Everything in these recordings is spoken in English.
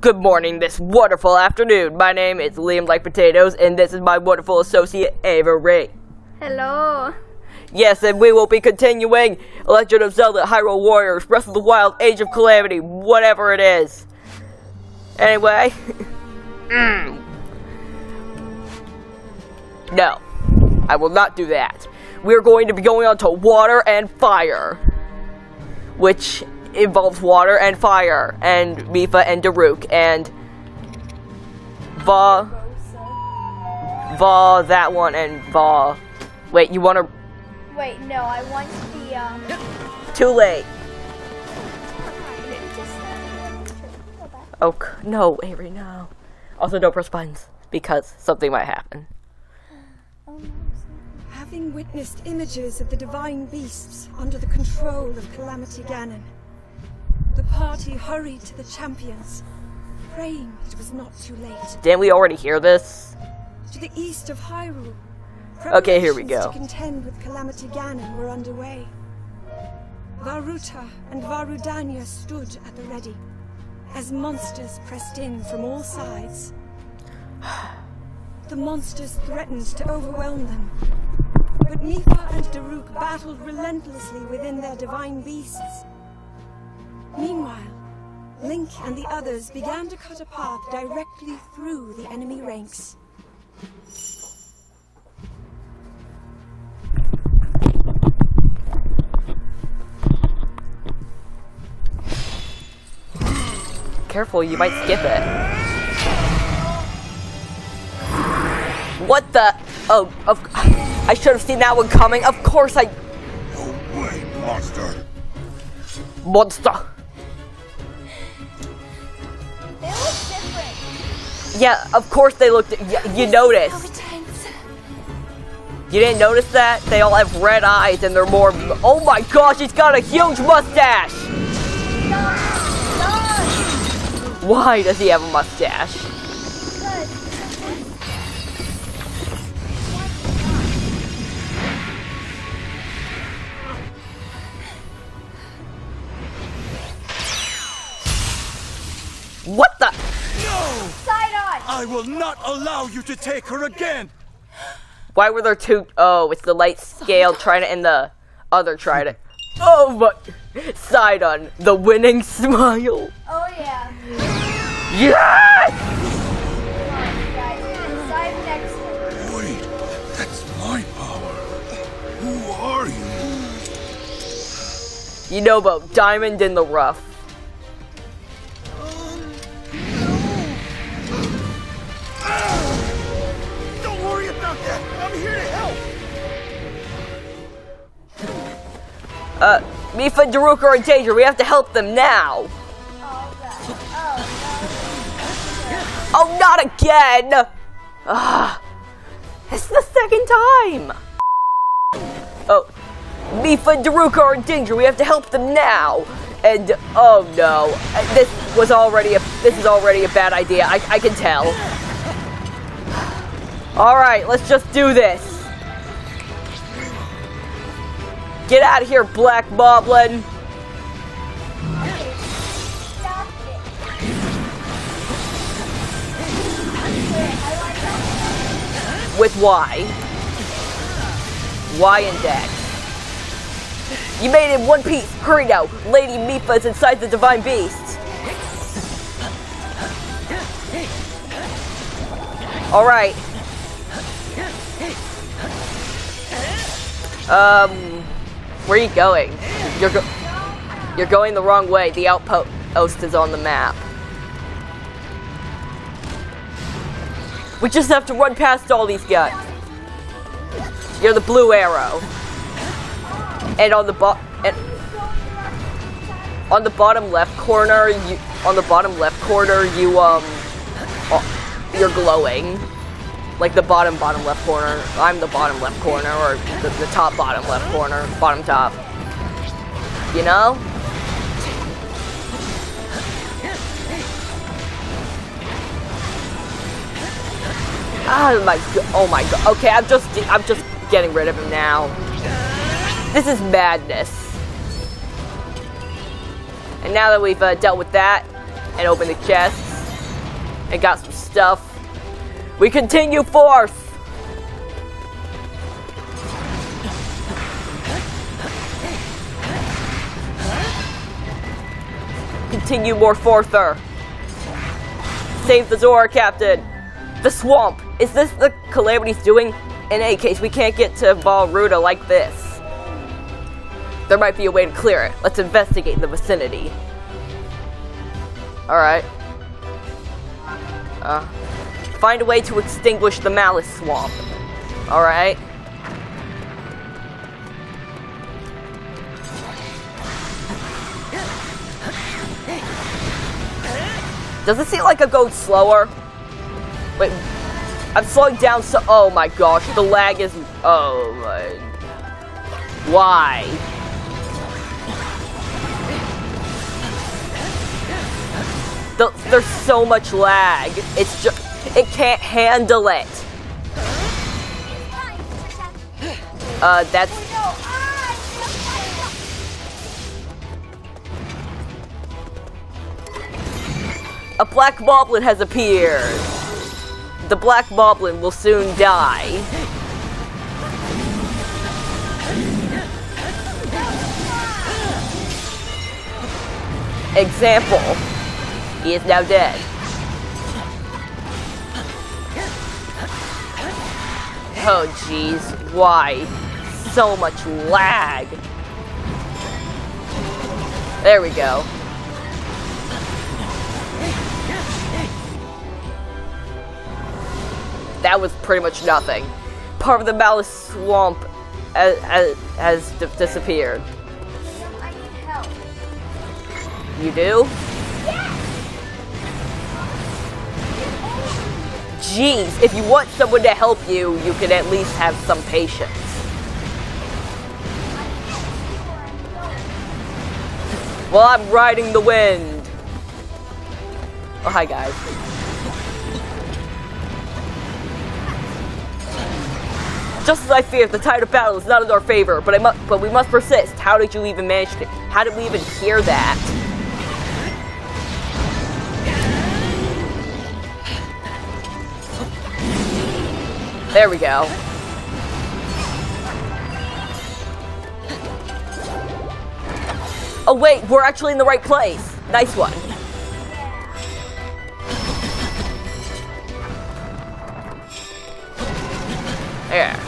Good morning, this wonderful afternoon. My name is Liam Like Potatoes, and this is my wonderful associate, Avery. Hello. Yes, and we will be continuing Legend of Zelda Hyrule Warriors Breath of the Wild Age of Calamity, whatever it is. Anyway. mm. No, I will not do that. We're going to be going on to water and fire, which involves water and fire, and Mipha and Daruk, and Va, Va, that one, and Va. Wait, you want to? Wait, no, I want the um. Too late. Oh no, Avery, no. Also, don't press buttons because something might happen. Having witnessed images of the divine beasts under the control of Calamity Ganon, the party hurried to the champions, praying it was not too late. Didn't we already hear this? To the east of Hyrule, Okay, here we go. To contend with Calamity Ganon were underway. Vah Ruta and Vah Rudania stood at the ready, as monsters pressed in from all sides. The monsters threatened to overwhelm them, but Mipha and Daruk battled relentlessly within their divine beasts. Meanwhile, Link and the others began to cut a path directly through the enemy ranks. Careful, you might skip it. What the? Oh, of, I should have seen that one coming. Of course I. No way, monster! Monster. Yeah, of course they looked. y- You noticed. You didn't notice that? They all have red eyes and they're more. Oh my gosh, he's got a huge mustache! Why does he have a mustache? I will not allow you to take her again! Why were there two oh it's the light scale trident and the other trident. Oh but Sidon, the winning smile. Oh yeah. Yes! Guys, Sidon excellent. Wait, that's my power. Who are you? You know about Diamond in the Rough. Uh, Mipha and Daruk are in danger. We have to help them now. Oh not again! Ah, it's the second time. Oh, Mipha and Daruk are in danger. We have to help them now. And oh no, this was already a this is already a bad idea. I, I can tell. All right, let's just do this. Get out of here, Black that. with Y. Y and Dex. You made it in one piece. Hurry now. Lady Mipha is inside the Divine Beast. Alright. Um, where are you going? You're go- You're going the wrong way. The outpost is on the map. We just have to run past all these guys. You're the blue arrow. And on the bo- and on the bottom left corner, you on the bottom left corner, you um you're glowing. Like the bottom bottom left corner. I'm the bottom left corner or the, the top bottom left corner, bottom top. You know? Oh my god! Oh my god! Okay, I'm just I'm just getting rid of him now. This is madness. And now that we've uh, dealt with that and opened the chests, and got some stuff. We continue forth. Continue more forther. Save the Zora captain. The swamp. Is this the Calamity's doing? In any case, we can't get to Vah Ruta like this. There might be a way to clear it. Let's investigate the vicinity. Alright. Uh, find a way to extinguish the Malice Swamp. Alright. Does it seem like it goes slower? Wait, I'm slowing down so- Oh my gosh, the lag is- Oh my... Why? The, there's so much lag. It's just- It can't handle it. Uh, that's- A black moblin has appeared. The black moblin will soon die. Example. He is now dead. Oh jeez, why? So much lag. There we go. that was pretty much nothing. Part of the Malice Swamp has, has, has d- disappeared. I need help. You do? Jeez, if you want someone to help you, you can at least have some patience. Well, I'm riding the wind. Oh, hi, guys. Just as I feared, the tide of battle is not in our favor, but I mu- but we must persist. How did you even manage to? How did we even hear that? There we go. Oh wait, we're actually in the right place. Nice one. There.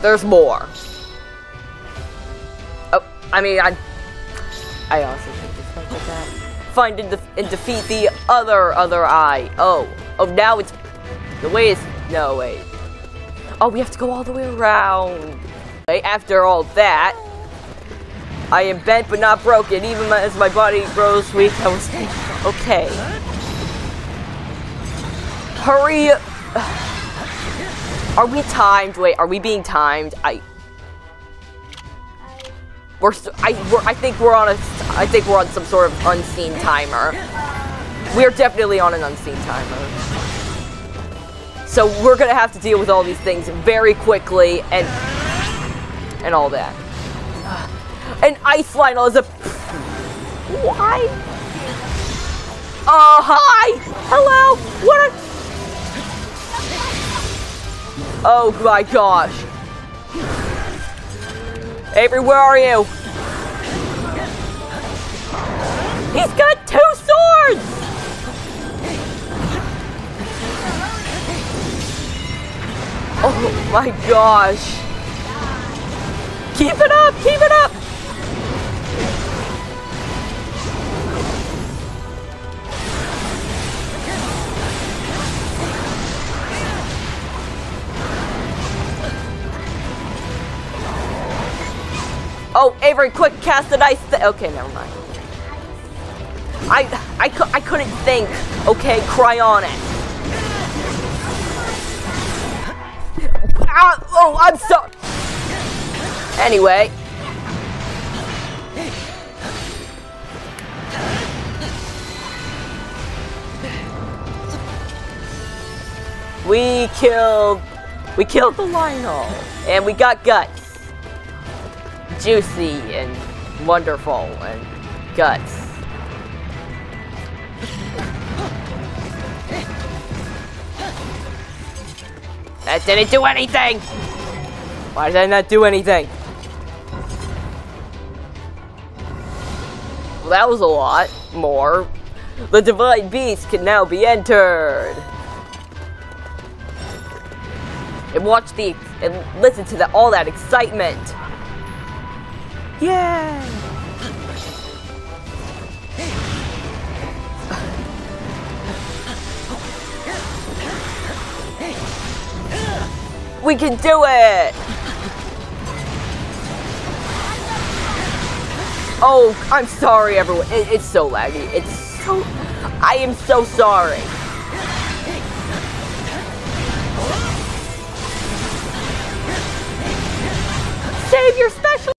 There's more. Oh, I mean, I, I also think this might that. Find and, def- and defeat the other other eye. Oh, oh, now it's the way is no way. Oh, we have to go all the way around. Wait, after all that, I am bent but not broken. Even as my body grows weak, I will stay. Okay. Hurry! Are we timed? Wait, are we being timed? I. We're. I. We're, I think we're on a. I think we're on some sort of unseen timer. We're definitely on an unseen timer. So we're gonna have to deal with all these things very quickly and and all that. An ice Lynel is a. Why? Uh, hi! Hello! What a. Oh my gosh. Avery, where are you? He's got two swords! Oh my gosh. Keep it up! Keep it up! Oh, Avery, quick, cast an ice. Th- okay, never mind. I, I, I couldn't think. Okay, cry on it. Ah, oh, I'm sorry. Anyway. We killed, we killed the Lynel, and we got guts juicy and wonderful and guts. That didn't do anything! Why did I not do anything? Well, that was a lot more. The Divine Beast can now be entered. And watch the and listen to the, all that excitement. Yeah. We can do it! Oh, I'm sorry, everyone. It, it's so laggy. It's so. I am so sorry. Save your special.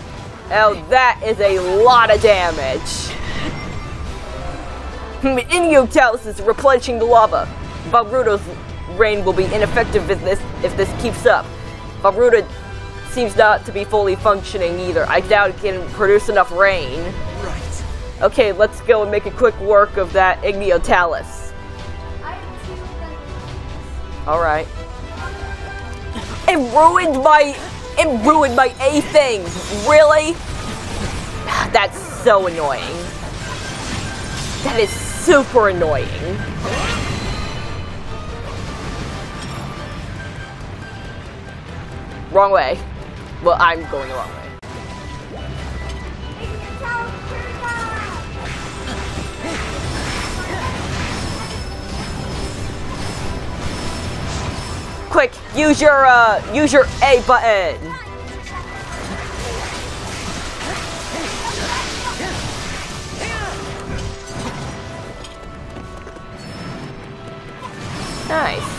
Oh, that is a lot of damage. Igneo Talus is replenishing the lava. Vah Ruta's rain will be ineffective if this if this keeps up. Vah Ruta seems not to be fully functioning either. I doubt it can produce enough rain. Right. Okay, let's go and make a quick work of that Igneo Talus. I have two guns. Alright. It ruined my it ruined my A thing! Really? That's so annoying. That is super annoying. Wrong way. Well, I'm going the wrong way. Quick, use your uh use your A button. Nice.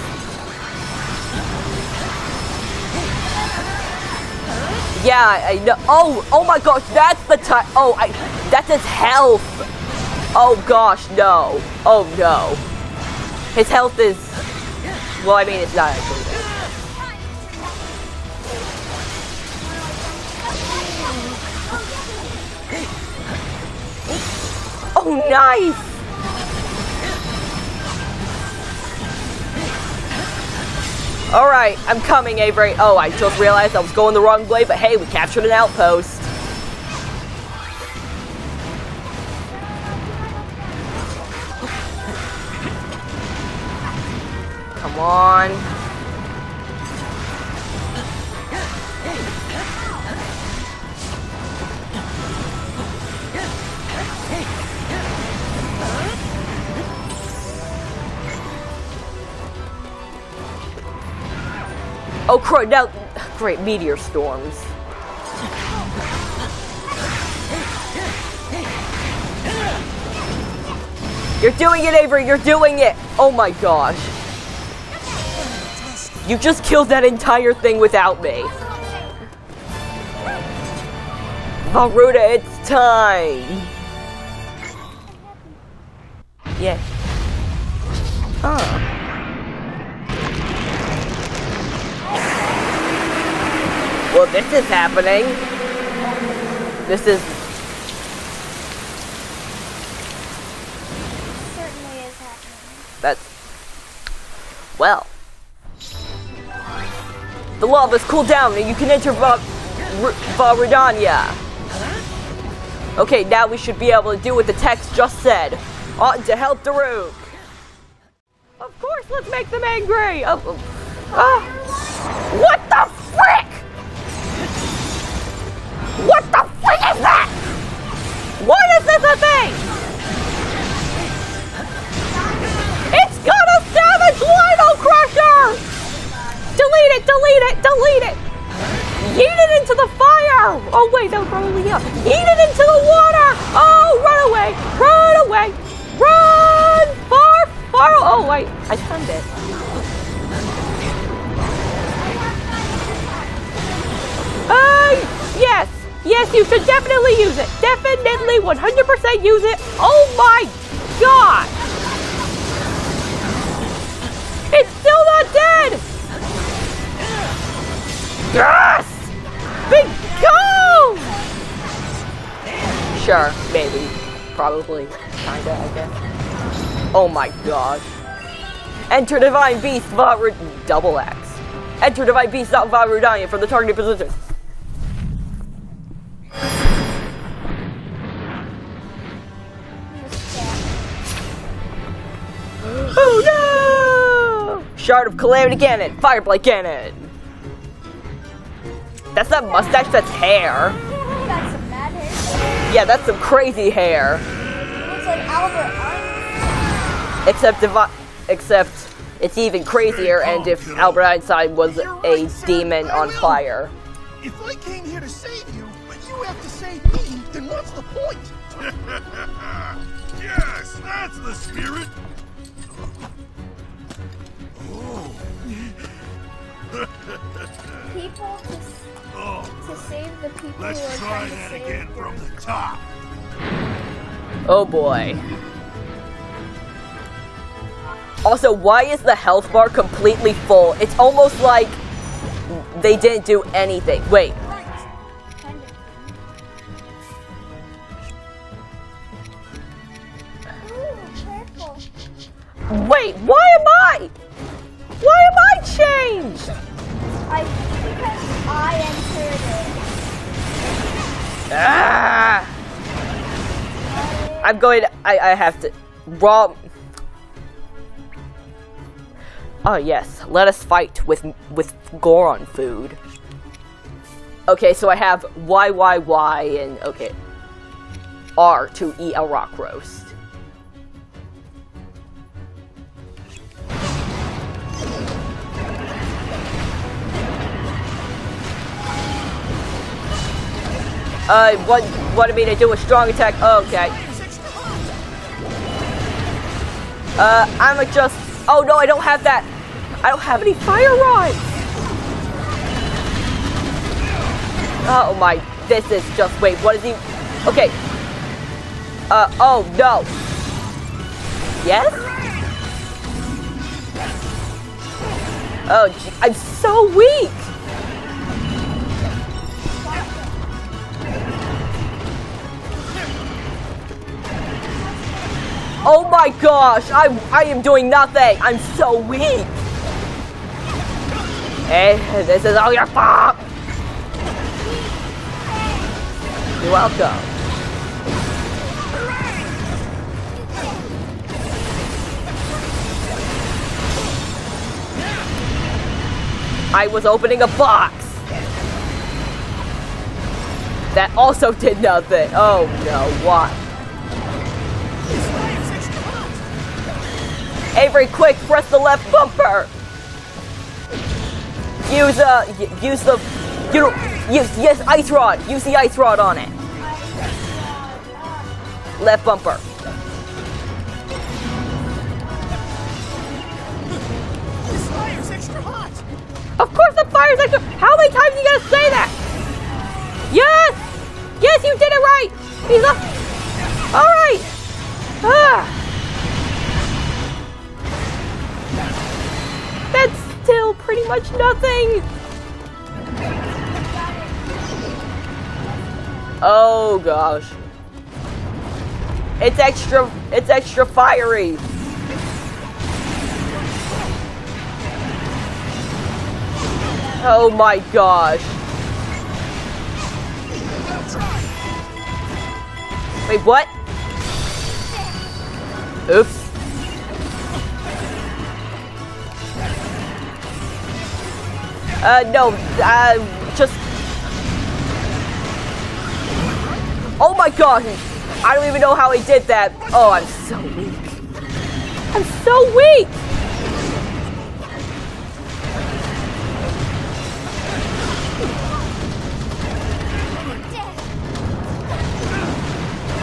Yeah, I know. Oh, oh my gosh, that's the time. Oh, I, that's his health. Oh gosh, no. Oh no. His health is. Well, I mean, it's not actually. Oh, nice. All right, I'm coming, Avery. Oh, I just realized I was going the wrong way, but hey, we captured an outpost. Come on. Oh, now, great, meteor storms. You're doing it, Avery, you're doing it! Oh my gosh. You just killed that entire thing without me. Varuda, it's time! Yeah. Huh. Well, this is happening. This is. Certainly is happening. That's. Well. The lava's cooled down and you can enter Va- Vah Rudania. Okay, now we should be able to do what the text just said. On to help the Daruk. Of course, let's make them angry. Oh, oh. Ah. What the this a thing? It's got a savage Lynel Crusher! Delete it, delete it, delete it! Yeet it into the fire! Oh wait, that was probably up. Yeet it into the water! Oh, run away! Run away! Run! Far, far! Oh wait, I stunned it. Uh, yes, yes, you should definitely use it. Definitely, 100% use it. Oh my god! It's still not dead! Yes! Big go! Sure, maybe. Probably. Kinda, I guess. Oh my god. Enter Divine Beast, Vahrid double axe. Enter Divine Beast out Vah Rudania from the targeted position. Shard of Calamity Ganon, Fireblight Ganon. That's not mustache, that's hair. That's some mad hair. Yeah, that's some crazy hair. Looks like Albert Einstein. Except if I, except it's even crazier and if Albert Einstein was a demon on fire. If I came here to save you, but you have to save me, then what's the point? yes, that's the spirit. Oh, People to, s- oh, to save the people who are let's try trying to that save again them. from the top. Oh boy. Also, why is the health bar completely full? It's almost like they didn't do anything. Wait, Ooh, wait, why am I? Changed? I because I entered it. Ah! I'm going. To, I I have to. Raw. Oh yes, let us fight with with Goron food. Okay, so I have Y Y Y and okay. R to eat a rock roast. Uh, what wanted me to do a strong attack? Okay. Uh, I'm a just. Oh no, I don't have that. I don't have any fire rod. Oh my, this is just. Wait, what is he? Okay. Uh, oh no. Yes? Oh, I'm so weak. Oh my gosh, I, I am doing nothing. I'm so weak. Hey, this is all your fault. You're welcome. I was opening a box. That also did nothing. Oh no, what? Avery, quick, press the left bumper. Use uh, use the, you know, use yes, ice rod. Use the ice rod on it. Left bumper. This fire's extra hot. Of course, the fire's extra. How many times are you gonna say that? Yes, yes, you did it right. He's up. All right. Ah. Still pretty much nothing. Oh gosh. It's extra it's extra fiery. Oh my gosh. Wait, what? Oops. Uh, no, uh, just. Oh my god! I don't even know how he did that. Oh, I'm so weak. I'm so weak!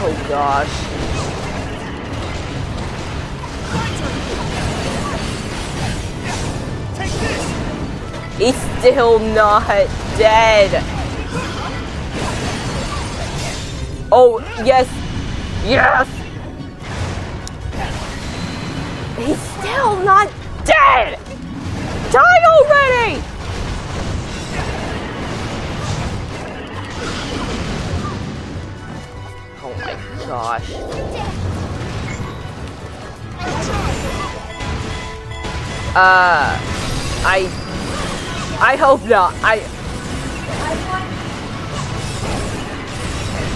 Oh gosh. He's still not dead. Oh, yes. Yes. He's still not dead. Die already. Oh my gosh. Uh, I I hope not. I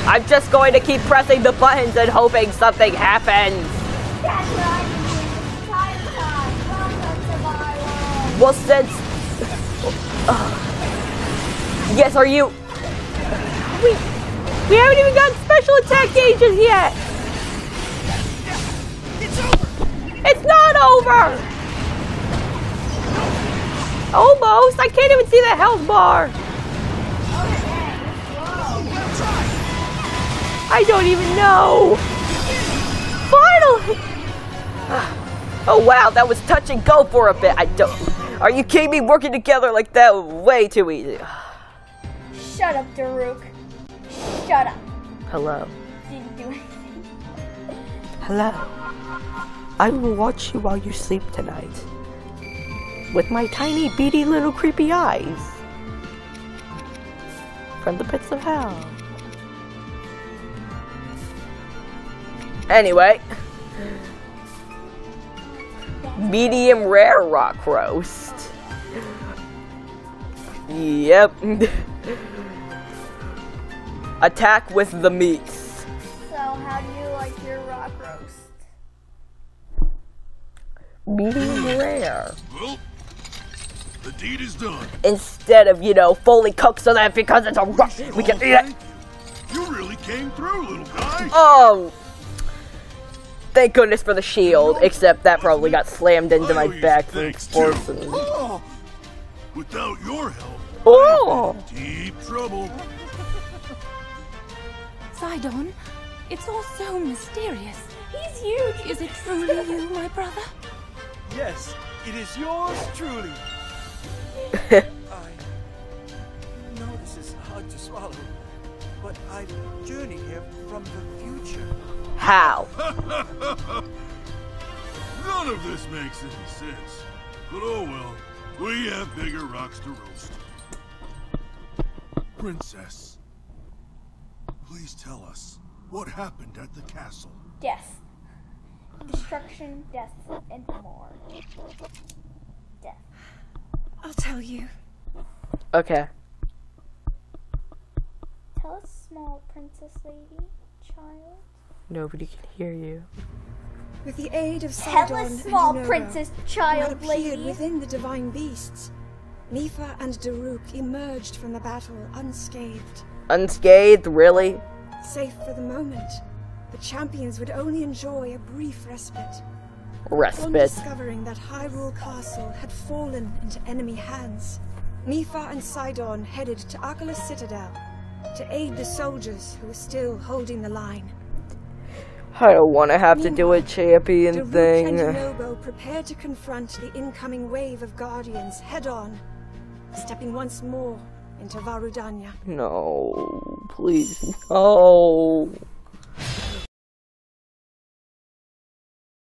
I'm just going to keep pressing the buttons and hoping something happens. Well, since yes, are you? We we haven't even got special attack gauges yet. It's over! It's not over. Almost. I can't even see the health bar. I don't even know. Finally. Ah. Oh wow, that was touch and go for a bit. I don't. Are you kidding me? Working together like that was way too easy. Shut up, Daruk. Shut up. Hello. Didn't do anything. Hello. I will watch you while you sleep tonight. With my tiny, beady little creepy eyes. From the pits of hell. Anyway. Medium rare rock roast. Yep. Attack with the meats. So, how do you like your rock roast? Medium rare. Well, the deed is done. instead of you know fully cooked so that because it's a rush we can Oh, eat it. You You really came through, little guy. Oh, thank goodness for the shield. Except that probably got slammed into I my back some from thanks, too. Oh, without your help, Oh, deep trouble. Sidon, it's all so mysterious. He's huge. Is it truly you, my brother? Yes, it is yours truly. I know this is hard to swallow, but I've journeyed here from the future. how? None of this makes any sense. But oh well, we have bigger rocks to roast. Princess, please tell us what happened at the castle. Death. Destruction, death, and more. Death. I'll tell you. Okay. Tell us, small princess lady, child. Nobody can hear you. With the aid of Tell Sidon us, and small Yunobo, princess, child appeared lady. within the divine beasts, Mipha and Daruk emerged from the battle unscathed. Unscathed, really? Safe for the moment, the champions would only enjoy a brief respite. On discovering that Hyrule Castle had fallen into enemy hands, Mipha and Sidon headed to Akkala Citadel to aid the soldiers who were still holding the line. I don't want to have to do a champion Daruk and thing. Yunobo prepared to confront the incoming wave of guardians head on, stepping once more into Vah Rudania. No, please, no.